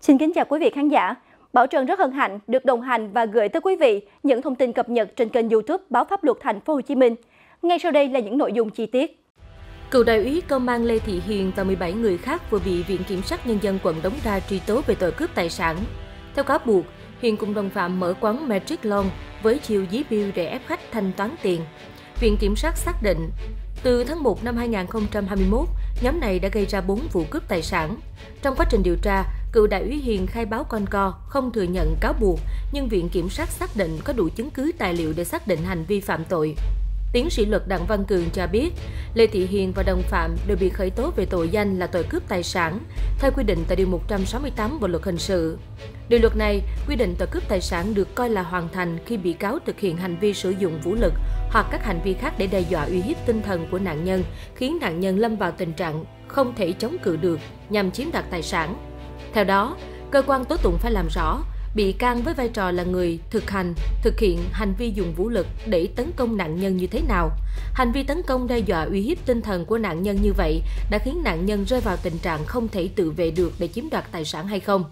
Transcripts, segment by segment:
Xin kính chào quý vị khán giả. Bảo Trần rất hân hạnh được đồng hành và gửi tới quý vị những thông tin cập nhật trên kênh YouTube Báo Pháp luật Thành phố Hồ Chí Minh. Ngay sau đây là những nội dung chi tiết. Cựu đại úy công an Lê Thị Hiền và 17 người khác vừa bị Viện Kiểm sát Nhân dân quận Đống Đa truy tố về tội cướp tài sản. Theo cáo buộc, Hiền cùng đồng phạm mở quán Magic Long với chiều dí bill để ép khách thanh toán tiền. Viện Kiểm sát xác định, từ tháng 1 năm 2021, nhóm này đã gây ra 4 vụ cướp tài sản. Trong quá trình điều tra, cựu đại úy Hiền khai báo con co, không thừa nhận cáo buộc, nhưng Viện Kiểm sát xác định có đủ chứng cứ tài liệu để xác định hành vi phạm tội. Tiến sĩ luật Đặng Văn Cường cho biết, Lê Thị Hiền và đồng phạm đều bị khởi tố về tội danh là tội cướp tài sản, theo quy định tại Điều 168 Bộ Luật Hình sự. Điều luật này quy định tội cướp tài sản được coi là hoàn thành khi bị cáo thực hiện hành vi sử dụng vũ lực hoặc các hành vi khác để đe dọa uy hiếp tinh thần của nạn nhân, khiến nạn nhân lâm vào tình trạng không thể chống cự được nhằm chiếm đoạt tài sản. Theo đó, cơ quan tố tụng phải làm rõ bị can với vai trò là người thực hành, thực hiện hành vi dùng vũ lực để tấn công nạn nhân như thế nào. Hành vi tấn công đe dọa uy hiếp tinh thần của nạn nhân như vậy đã khiến nạn nhân rơi vào tình trạng không thể tự vệ được để chiếm đoạt tài sản hay không.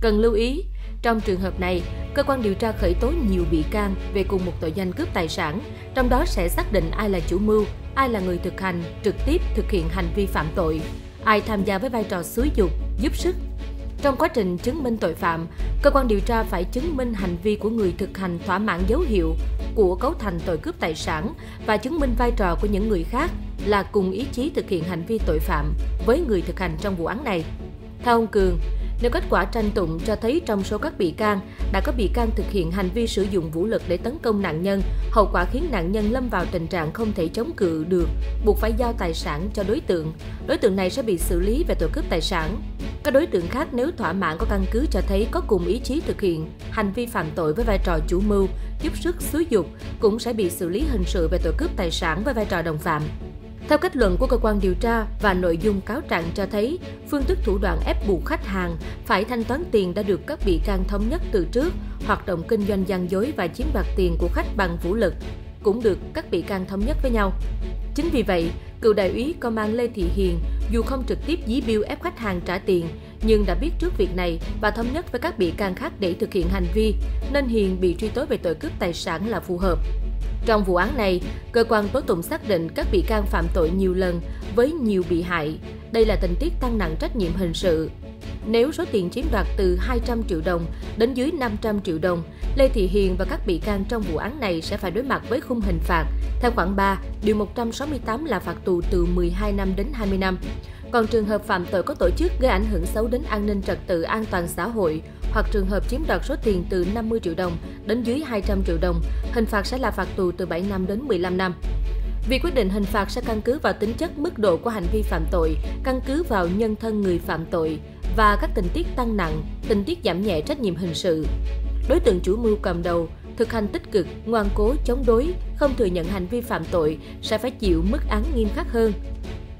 Cần lưu ý, trong trường hợp này, cơ quan điều tra khởi tố nhiều bị can về cùng một tội danh cướp tài sản, trong đó sẽ xác định ai là chủ mưu, ai là người thực hành, trực tiếp thực hiện hành vi phạm tội, ai tham gia với vai trò xúi dục, giúp sức, trong quá trình chứng minh tội phạm, cơ quan điều tra phải chứng minh hành vi của người thực hành thỏa mãn dấu hiệu của cấu thành tội cướp tài sản và chứng minh vai trò của những người khác là cùng ý chí thực hiện hành vi tội phạm với người thực hành trong vụ án này. Theo ông Cường, nếu kết quả tranh tụng cho thấy trong số các bị can đã có bị can thực hiện hành vi sử dụng vũ lực để tấn công nạn nhân, hậu quả khiến nạn nhân lâm vào tình trạng không thể chống cự được, buộc phải giao tài sản cho đối tượng. Đối tượng này sẽ bị xử lý về tội cướp tài sản. Các đối tượng khác nếu thỏa mãn có căn cứ cho thấy có cùng ý chí thực hiện hành vi phạm tội với vai trò chủ mưu, giúp sức xúi dục cũng sẽ bị xử lý hình sự về tội cướp tài sản với vai trò đồng phạm. Theo kết luận của cơ quan điều tra và nội dung cáo trạng cho thấy, phương thức thủ đoạn ép buộc khách hàng phải thanh toán tiền đã được các bị can thống nhất từ trước, hoạt động kinh doanh gian dối và chiếm đoạt tiền của khách bằng vũ lực cũng được các bị can thống nhất với nhau. Chính vì vậy, cựu đại úy công an Lê Thị Hiền dù không trực tiếp dí biêu ép khách hàng trả tiền, nhưng đã biết trước việc này và thống nhất với các bị can khác để thực hiện hành vi, nên Hiền bị truy tố về tội cướp tài sản là phù hợp. Trong vụ án này, cơ quan tố tụng xác định các bị can phạm tội nhiều lần với nhiều bị hại. Đây là tình tiết tăng nặng trách nhiệm hình sự. Nếu số tiền chiếm đoạt từ 200 triệu đồng đến dưới 500 triệu đồng, Lê Thị Hiền và các bị can trong vụ án này sẽ phải đối mặt với khung hình phạt theo khoản 3, điều 168 là phạt tù từ 12 năm đến 20 năm. Còn trường hợp phạm tội có tổ chức gây ảnh hưởng xấu đến an ninh trật tự an toàn xã hội hoặc trường hợp chiếm đoạt số tiền từ 50 triệu đồng đến dưới 200 triệu đồng, hình phạt sẽ là phạt tù từ 7 năm đến 15 năm. Việc quyết định hình phạt sẽ căn cứ vào tính chất mức độ của hành vi phạm tội, căn cứ vào nhân thân người phạm tội và các tình tiết tăng nặng, tình tiết giảm nhẹ trách nhiệm hình sự. Đối tượng chủ mưu cầm đầu, thực hành tích cực, ngoan cố, chống đối, không thừa nhận hành vi phạm tội sẽ phải chịu mức án nghiêm khắc hơn.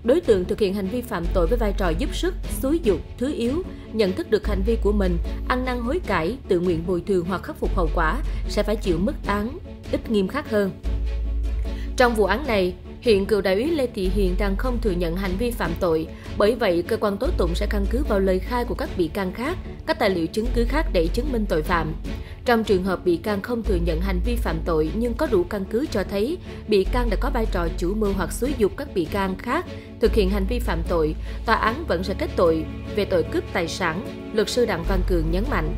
Đối tượng thực hiện hành vi phạm tội với vai trò giúp sức, xúi dục, thứ yếu, nhận thức được hành vi của mình, ăn năn hối cải, tự nguyện bồi thường hoặc khắc phục hậu quả sẽ phải chịu mức án ít nghiêm khắc hơn. Trong vụ án này, hiện cựu đại úy Lê Thị Hiền đang không thừa nhận hành vi phạm tội, bởi vậy cơ quan tố tụng sẽ căn cứ vào lời khai của các bị can khác, các tài liệu chứng cứ khác để chứng minh tội phạm. Trong trường hợp bị can không thừa nhận hành vi phạm tội nhưng có đủ căn cứ cho thấy bị can đã có vai trò chủ mưu hoặc xúi dục các bị can khác thực hiện hành vi phạm tội, tòa án vẫn sẽ kết tội về tội cướp tài sản, luật sư Đặng Văn Cường nhấn mạnh.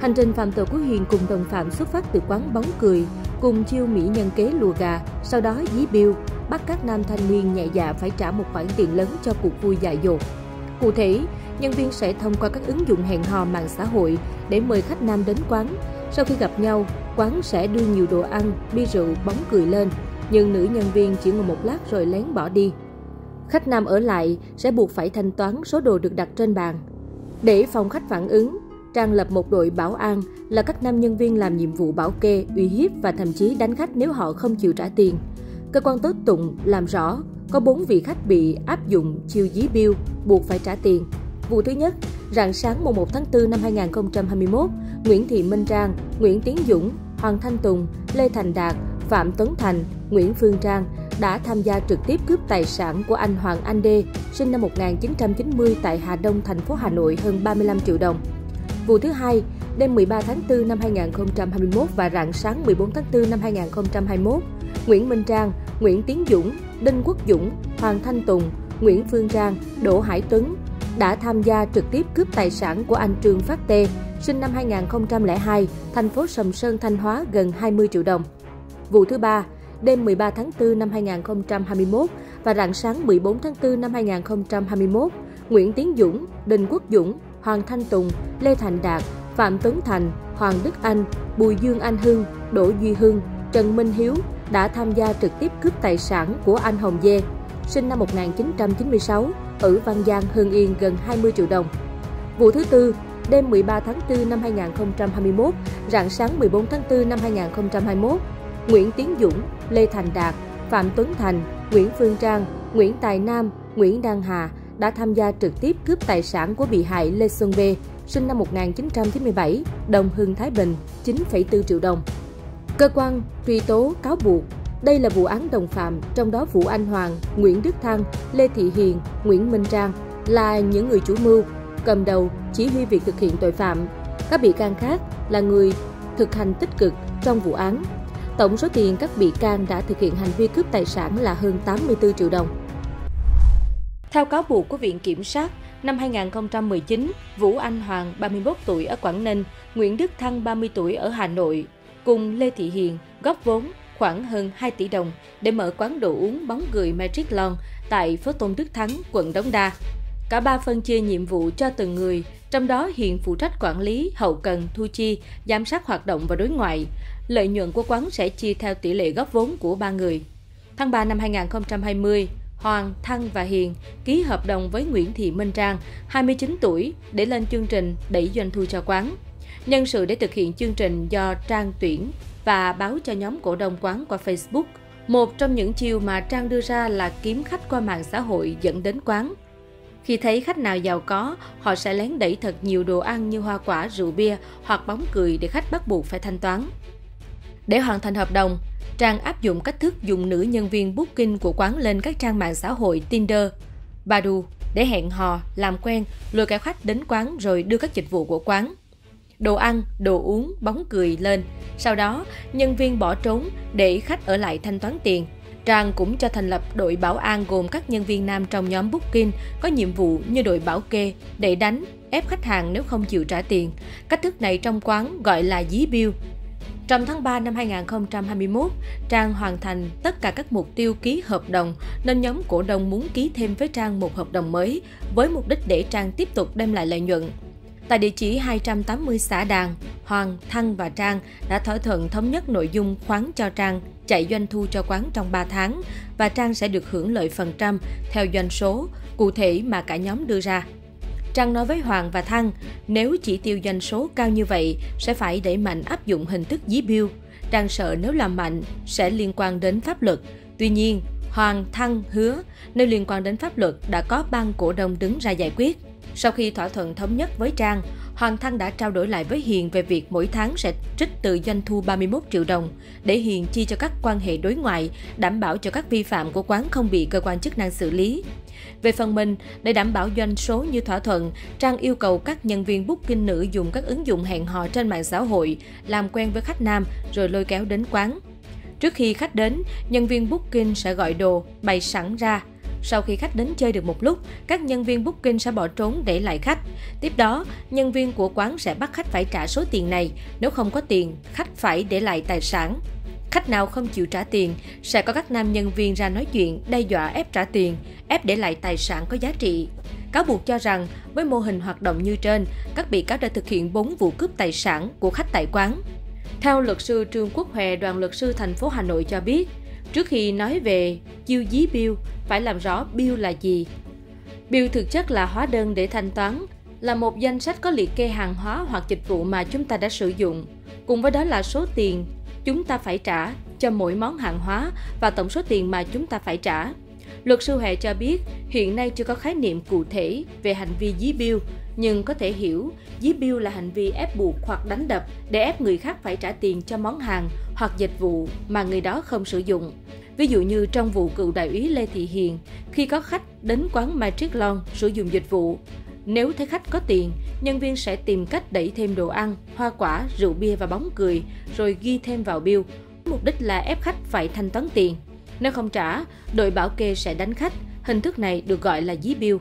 Hành trình phạm tội của Hiền cùng đồng phạm xuất phát từ quán bóng cười, cùng chiêu mỹ nhân kế lùa gà, sau đó dí biêu, bắt các nam thanh niên nhẹ dạ phải trả một khoản tiền lớn cho cuộc vui dại dột. Cụ thể, nhân viên sẽ thông qua các ứng dụng hẹn hò mạng xã hội để mời khách nam đến quán. Sau khi gặp nhau, quán sẽ đưa nhiều đồ ăn, bia rượu, bóng cười lên, nhưng nữ nhân viên chỉ ngồi một lát rồi lén bỏ đi. Khách nam ở lại sẽ buộc phải thanh toán số đồ được đặt trên bàn. Để phòng khách phản ứng, Trang lập một đội bảo an là các nam nhân viên làm nhiệm vụ bảo kê, uy hiếp và thậm chí đánh khách nếu họ không chịu trả tiền. Cơ quan tố tụng làm rõ có 4 vị khách bị áp dụng chiêu dí bill buộc phải trả tiền. Vụ thứ nhất, rạng sáng mùng 1 tháng 4 năm 2021, Nguyễn Thị Minh Trang, Nguyễn Tiến Dũng, Hoàng Thanh Tùng, Lê Thành Đạt, Phạm Tuấn Thành, Nguyễn Phương Trang đã tham gia trực tiếp cướp tài sản của anh Hoàng Anh Đê, sinh năm 1990 tại Hà Đông, thành phố Hà Nội hơn 35 triệu đồng. Vụ thứ hai, đêm 13 tháng 4 năm 2021 và rạng sáng 14 tháng 4 năm 2021, Nguyễn Minh Trang, Nguyễn Tiến Dũng, Đinh Quốc Dũng, Hoàng Thanh Tùng, Nguyễn Phương Trang, Đỗ Hải Tuấn đã tham gia trực tiếp cướp tài sản của anh Trương Phát Tê, sinh năm 2002, thành phố Sầm Sơn, Thanh Hóa gần 20 triệu đồng. Vụ thứ ba, đêm 13 tháng 4 năm 2021 và rạng sáng 14 tháng 4 năm 2021, Nguyễn Tiến Dũng, Đinh Quốc Dũng, Hoàng Thanh Tùng, Lê Thành Đạt, Phạm Tuấn Thành, Hoàng Đức Anh, Bùi Dương Anh Hưng, Đỗ Duy Hưng, Trần Minh Hiếu đã tham gia trực tiếp cướp tài sản của anh Hồng Dê, sinh năm 1996, ở Văn Giang, Hưng Yên gần 20 triệu đồng. Vụ thứ tư, đêm 13 tháng 4 năm 2021, rạng sáng 14 tháng 4 năm 2021, Nguyễn Tiến Dũng, Lê Thành Đạt, Phạm Tuấn Thành, Nguyễn Phương Trang, Nguyễn Tài Nam, Nguyễn Đăng Hà đã tham gia trực tiếp cướp tài sản của bị hại Lê Xuân B, sinh năm 1997, Đồng Hưng Thái Bình, 9,4 triệu đồng. Cơ quan truy tố cáo buộc đây là vụ án đồng phạm, trong đó Vũ Anh Hoàng, Nguyễn Đức Thăng, Lê Thị Hiền, Nguyễn Minh Trang là những người chủ mưu, cầm đầu, chỉ huy việc thực hiện tội phạm. Các bị can khác là người thực hành tích cực trong vụ án. Tổng số tiền các bị can đã thực hiện hành vi cướp tài sản là hơn 84 triệu đồng. Theo cáo buộc của Viện Kiểm sát, năm 2019, Vũ Anh Hoàng, 31 tuổi ở Quảng Ninh, Nguyễn Đức Thăng, 30 tuổi ở Hà Nội, cùng Lê Thị Hiền góp vốn khoảng hơn 2 tỷ đồng để mở quán đồ uống bóng cười Magic Lon tại phố Tôn Đức Thắng, quận Đống Đa. Cả ba phân chia nhiệm vụ cho từng người, trong đó Hiền phụ trách quản lý, hậu cần, thu chi, giám sát hoạt động và đối ngoại. Lợi nhuận của quán sẽ chia theo tỷ lệ góp vốn của ba người. Tháng 3 năm 2020, Hoàng, Thăng và Hiền ký hợp đồng với Nguyễn Thị Minh Trang, 29 tuổi, để lên chương trình đẩy doanh thu cho quán. Nhân sự để thực hiện chương trình do Trang tuyển và báo cho nhóm cổ đông quán qua Facebook. Một trong những chiêu mà Trang đưa ra là kiếm khách qua mạng xã hội dẫn đến quán. Khi thấy khách nào giàu có, họ sẽ lén đẩy thật nhiều đồ ăn như hoa quả, rượu bia hoặc bóng cười để khách bắt buộc phải thanh toán. Để hoàn thành hợp đồng, Trang áp dụng cách thức dùng nữ nhân viên booking của quán lên các trang mạng xã hội Tinder, Badu để hẹn hò, làm quen, lôi kéo khách đến quán rồi đưa các dịch vụ của quán đồ ăn, đồ uống, bóng cười lên. Sau đó, nhân viên bỏ trốn để khách ở lại thanh toán tiền. Trang cũng cho thành lập đội bảo an gồm các nhân viên nam trong nhóm Booking có nhiệm vụ như đội bảo kê để đánh, ép khách hàng nếu không chịu trả tiền. Cách thức này trong quán gọi là dí bill. Trong tháng 3 năm 2021, Trang hoàn thành tất cả các mục tiêu ký hợp đồng nên nhóm cổ đông muốn ký thêm với Trang một hợp đồng mới với mục đích để Trang tiếp tục đem lại lợi nhuận. Tại địa chỉ 280 xã Đàn, Hoàng, Thăng và Trang đã thỏa thuận thống nhất nội dung khoán cho Trang chạy doanh thu cho quán trong 3 tháng và Trang sẽ được hưởng lợi phần trăm theo doanh số cụ thể mà cả nhóm đưa ra. Trang nói với Hoàng và Thăng, nếu chỉ tiêu doanh số cao như vậy sẽ phải đẩy mạnh áp dụng hình thức dí biêu. Trang sợ nếu làm mạnh sẽ liên quan đến pháp luật. Tuy nhiên, Hoàng Thăng hứa nếu liên quan đến pháp luật đã có ban cổ đông đứng ra giải quyết. Sau khi thỏa thuận thống nhất với Trang, Hoàng Thăng đã trao đổi lại với Hiền về việc mỗi tháng sẽ trích từ doanh thu 31 triệu đồng để Hiền chi cho các quan hệ đối ngoại, đảm bảo cho các vi phạm của quán không bị cơ quan chức năng xử lý. Về phần mình, để đảm bảo doanh số như thỏa thuận, Trang yêu cầu các nhân viên booking nữ dùng các ứng dụng hẹn hò trên mạng xã hội, làm quen với khách nam rồi lôi kéo đến quán. Trước khi khách đến, nhân viên booking sẽ gọi đồ, bày sẵn ra, sau khi khách đến chơi được một lúc, các nhân viên booking sẽ bỏ trốn để lại khách. Tiếp đó, nhân viên của quán sẽ bắt khách phải trả số tiền này. Nếu không có tiền, khách phải để lại tài sản. Khách nào không chịu trả tiền, sẽ có các nam nhân viên ra nói chuyện, đe dọa ép trả tiền, ép để lại tài sản có giá trị. Cáo buộc cho rằng, với mô hình hoạt động như trên, các bị cáo đã thực hiện 4 vụ cướp tài sản của khách tại quán. Theo luật sư Trương Quốc Hòe, đoàn luật sư thành phố Hà Nội cho biết, Trước khi nói về chiêu dí bill, phải làm rõ bill là gì. Bill thực chất là hóa đơn để thanh toán, là một danh sách có liệt kê hàng hóa hoặc dịch vụ mà chúng ta đã sử dụng. Cùng với đó là số tiền chúng ta phải trả cho mỗi món hàng hóa và tổng số tiền mà chúng ta phải trả. Luật sư Hệ cho biết hiện nay chưa có khái niệm cụ thể về hành vi dí bill, nhưng có thể hiểu dí bill là hành vi ép buộc hoặc đánh đập để ép người khác phải trả tiền cho món hàng hoặc dịch vụ mà người đó không sử dụng. Ví dụ như trong vụ cựu đại úy Lê Thị Hiền, khi có khách đến quán Magic lon sử dụng dịch vụ, nếu thấy khách có tiền, nhân viên sẽ tìm cách đẩy thêm đồ ăn, hoa quả, rượu bia và bóng cười, rồi ghi thêm vào bill. Mục đích là ép khách phải thanh toán tiền. Nếu không trả, đội bảo kê sẽ đánh khách. Hình thức này được gọi là dí bill.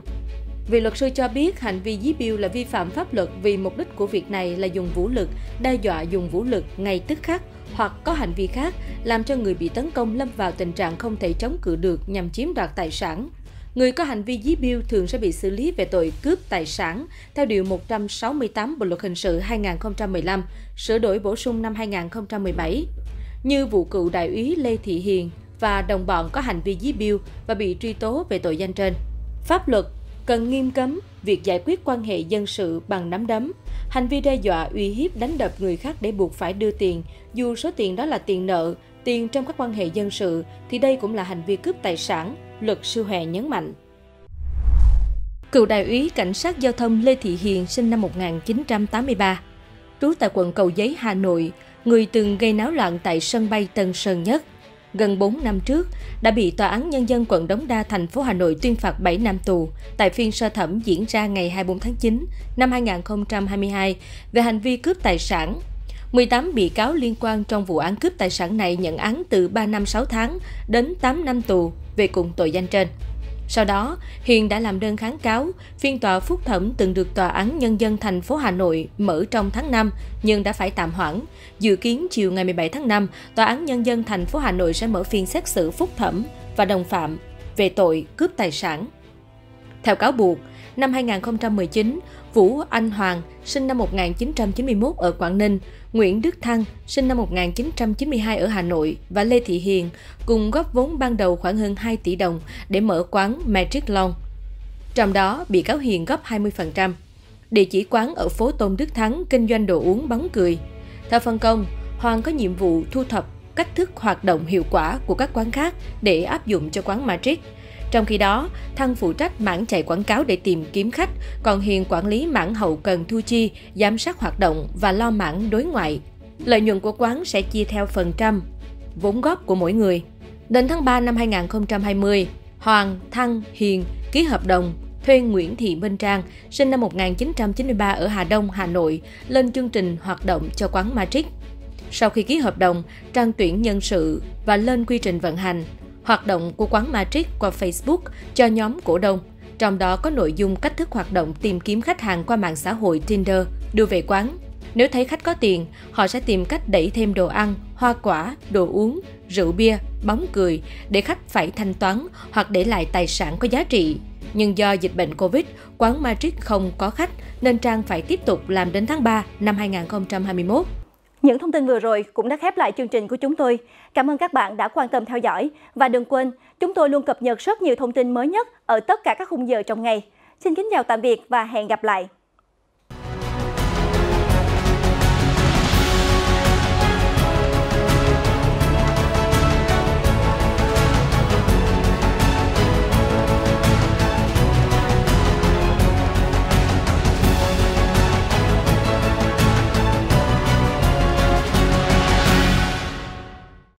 Vị luật sư cho biết hành vi dí biêu là vi phạm pháp luật vì mục đích của việc này là dùng vũ lực, đe dọa dùng vũ lực ngay tức khắc hoặc có hành vi khác làm cho người bị tấn công lâm vào tình trạng không thể chống cự được nhằm chiếm đoạt tài sản. Người có hành vi dí biêu thường sẽ bị xử lý về tội cướp tài sản theo Điều 168 Bộ Luật Hình sự 2015, sửa đổi bổ sung năm 2017. Như vụ cựu đại úy Lê Thị Hiền và đồng bọn có hành vi dí biêu và bị truy tố về tội danh trên. Pháp luật cần nghiêm cấm việc giải quyết quan hệ dân sự bằng nắm đấm, hành vi đe dọa uy hiếp đánh đập người khác để buộc phải đưa tiền, dù số tiền đó là tiền nợ, tiền trong các quan hệ dân sự thì đây cũng là hành vi cướp tài sản, luật sư Hòe nhấn mạnh. Cựu đại úy cảnh sát giao thông Lê Thị Hiền sinh năm 1983, trú tại quận Cầu Giấy, Hà Nội, người từng gây náo loạn tại sân bay Tân Sơn Nhất. Gần 4 năm trước, đã bị Tòa án Nhân dân quận Đống Đa, thành phố Hà Nội tuyên phạt 7 năm tù tại phiên sơ thẩm diễn ra ngày 24 tháng 9 năm 2022 về hành vi cướp tài sản 18 bị cáo liên quan trong vụ án cướp tài sản này nhận án từ 3 năm 6 tháng đến 8 năm tù về cùng tội danh trên. Sau đó, Hiền đã làm đơn kháng cáo, phiên tòa phúc thẩm từng được Tòa án Nhân dân thành phố Hà Nội mở trong tháng 5 nhưng đã phải tạm hoãn. Dự kiến chiều ngày 17 tháng 5, Tòa án Nhân dân thành phố Hà Nội sẽ mở phiên xét xử phúc thẩm và đồng phạm về tội cướp tài sản. Theo cáo buộc, năm 2019, Vũ Anh Hoàng, sinh năm 1991 ở Quảng Ninh, Nguyễn Đức Thăng, sinh năm 1992 ở Hà Nội và Lê Thị Hiền cùng góp vốn ban đầu khoảng hơn 2 tỷ đồng để mở quán Magic Long. Trong đó, bị cáo Hiền góp 20%. Địa chỉ quán ở phố Tôn Đức Thắng kinh doanh đồ uống bóng cười. Theo phân công, Hoàng có nhiệm vụ thu thập cách thức hoạt động hiệu quả của các quán khác để áp dụng cho quán Matrix. Trong khi đó, Thăng phụ trách mảng chạy quảng cáo để tìm kiếm khách, còn Hiền quản lý mảng hậu cần thu chi, giám sát hoạt động và lo mảng đối ngoại. Lợi nhuận của quán sẽ chia theo phần trăm, vốn góp của mỗi người. Đến tháng 3 năm 2020, Hoàng, Thăng, Hiền ký hợp đồng thuê Nguyễn Thị Minh Trang, sinh năm 1993 ở Hà Đông, Hà Nội, lên chương trình hoạt động cho quán matrix. Sau khi ký hợp đồng, Trang tuyển nhân sự và lên quy trình vận hành hoạt động của quán Matrix qua Facebook cho nhóm cổ đông. Trong đó có nội dung cách thức hoạt động tìm kiếm khách hàng qua mạng xã hội Tinder, đưa về quán. Nếu thấy khách có tiền, họ sẽ tìm cách đẩy thêm đồ ăn, hoa quả, đồ uống, rượu bia, bóng cười để khách phải thanh toán hoặc để lại tài sản có giá trị. Nhưng do dịch bệnh Covid, quán Matrix không có khách nên Trang phải tiếp tục làm đến tháng 3 năm 2021. Những thông tin vừa rồi cũng đã khép lại chương trình của chúng tôi. Cảm ơn các bạn đã quan tâm theo dõi và đừng quên, chúng tôi luôn cập nhật rất nhiều thông tin mới nhất ở tất cả các khung giờ trong ngày. Xin kính chào tạm biệt và hẹn gặp lại.